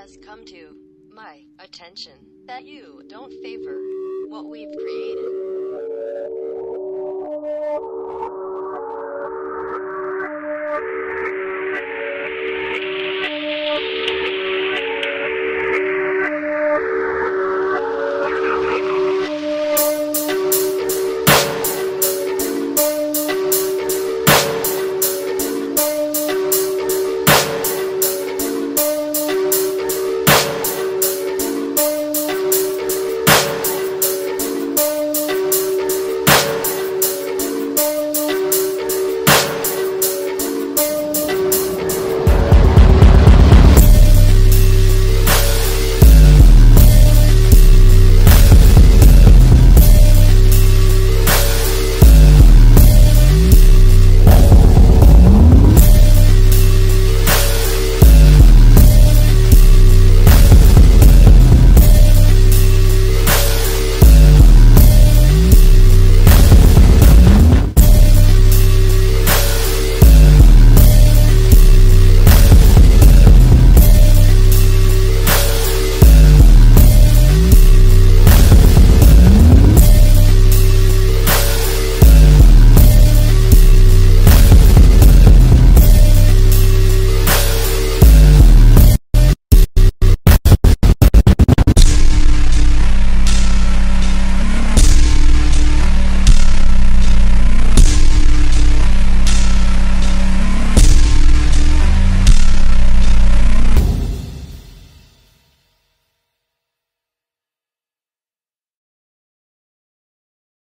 has come to my attention that you don't favor what we've created.